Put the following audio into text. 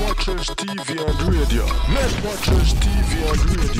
Watchers TV and radio. Netwatchers TV and radio.